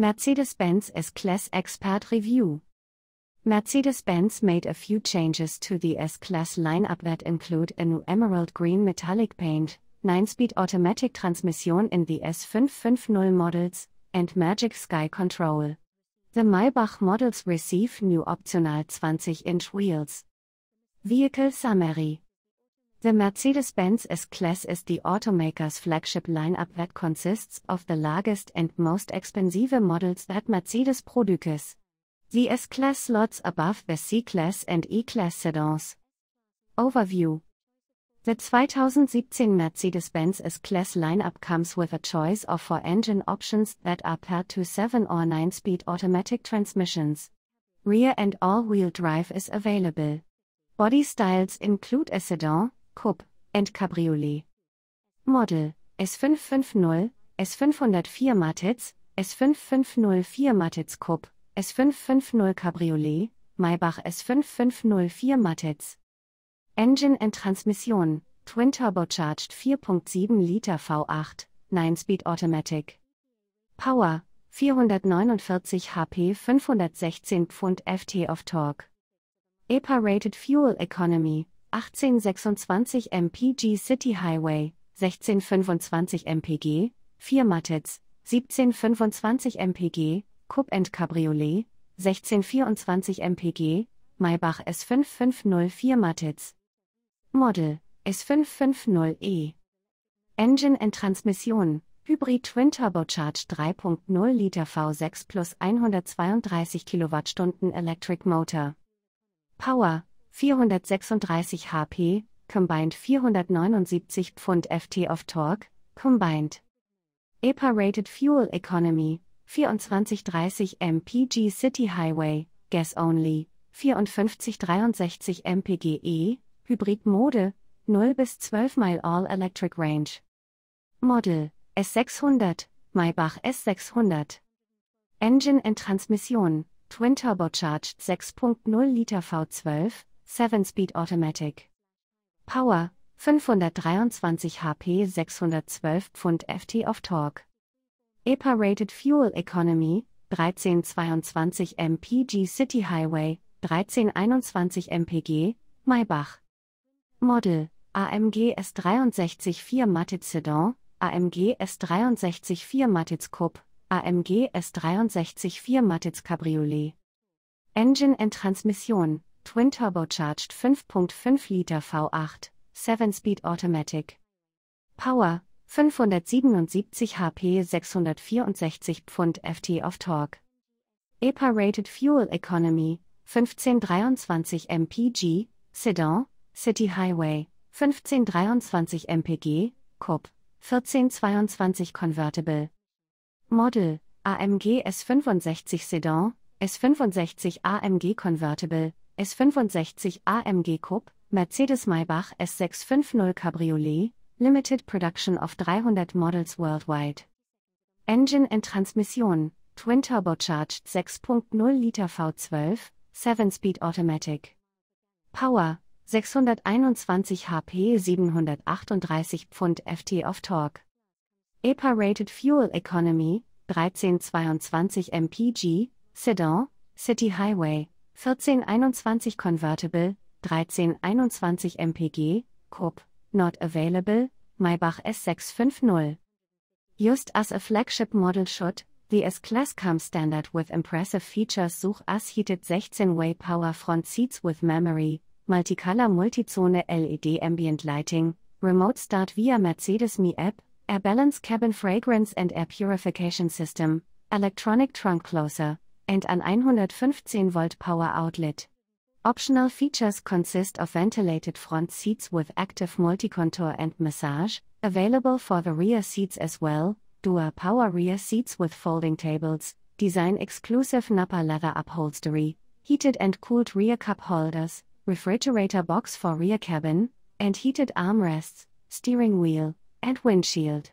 Mercedes-Benz S-Class Expert Review Mercedes-Benz made a few changes to the S-Class lineup that include a new emerald green metallic paint, 9-speed automatic transmission in the S550 models, and Magic Sky control. The Maybach models receive new optional 20-inch wheels. Vehicle Summary The Mercedes-Benz S-Class is the automaker's flagship lineup that consists of the largest and most expensive models that Mercedes produces. The S-Class slots above the C-Class and E-Class sedans. Overview The 2017 Mercedes-Benz S-Class lineup comes with a choice of four engine options that are paired to 7 or 9-speed automatic transmissions. Rear and all-wheel drive is available. Body styles include a sedan, coupe, and cabriolet. Model S550, S504 Matiz, S5504 Matiz Coupe, S550 Cabriolet, Maybach S5504 Matiz. Engine and Transmission, Twin Turbocharged 4.7 Liter V8, 9-Speed Automatic. Power, 449 HP 516 Pfund FT of Torque. EPA-Rated Fuel Economy, 1826 mpg City Highway, 1625 mpg, 4 Matiz, 1725 mpg, Coupe and Cabriolet, 1624 mpg, Maybach S5504 Matiz. Model S550e. Engine and Transmission, Hybrid Twin Turbocharged 3.0 Liter V6 plus 132 Kilowattstunden Electric Motor. Power 436 HP, combined 479 Pfund FT of Torque, combined. EPA-Rated Fuel Economy, 2430 mpg City Highway, Gas Only, 5463 mpg E, Hybrid Mode, 0 bis 12 Mile All Electric Range. Model S600, Maybach S600. Engine and Transmission, Twin Turbocharged 6.0 Liter V12, 7-Speed Automatic. Power 523 HP 612 Pfund FT of Torque. EPA Rated Fuel Economy 1322 mpg City Highway 1321 mpg Maybach. Model AMG S63 4 Matiz Sedan, AMG S63 4 Matiz Coupe, AMG S63 4 Matiz Cabriolet. Engine and Transmission Twin turbocharged 5.5 Liter V8, 7-Speed Automatic. Power 577 HP 664 Pfund FT of Torque. EPA Rated Fuel Economy 1523 mpg, Sedan, City Highway, 1523 mpg, Coupe, 1422 Convertible. Model AMG S65 Sedan, S65 AMG Convertible, S65 AMG Coupe, Mercedes Maybach S650 Cabriolet, Limited Production of 300 Models worldwide. Engine and Transmission, Twin Turbocharged 6.0 Liter V12, 7-Speed Automatic. Power, 621 HP 738 Pfund FT of Torque. EPA Rated Fuel Economy, 1322 mpg, Sedan, City Highway, 1421 Convertible, 1321 mpg, not available, Maybach S650. Just as a flagship model should, the S-Class comes standard with impressive features such as heated 16-way power front seats with memory, multicolor multizone LED ambient lighting, remote start via Mercedes Me app, air balance cabin fragrance and air purification system, electronic trunk closer, and an 115 volt power outlet. Optional features consist of ventilated front seats with active multi-contour and massage, available for the rear seats as well, dual power rear seats with folding tables, design exclusive Napa leather upholstery, heated and cooled rear cup holders, refrigerator box for rear cabin, and heated armrests, steering wheel, and windshield.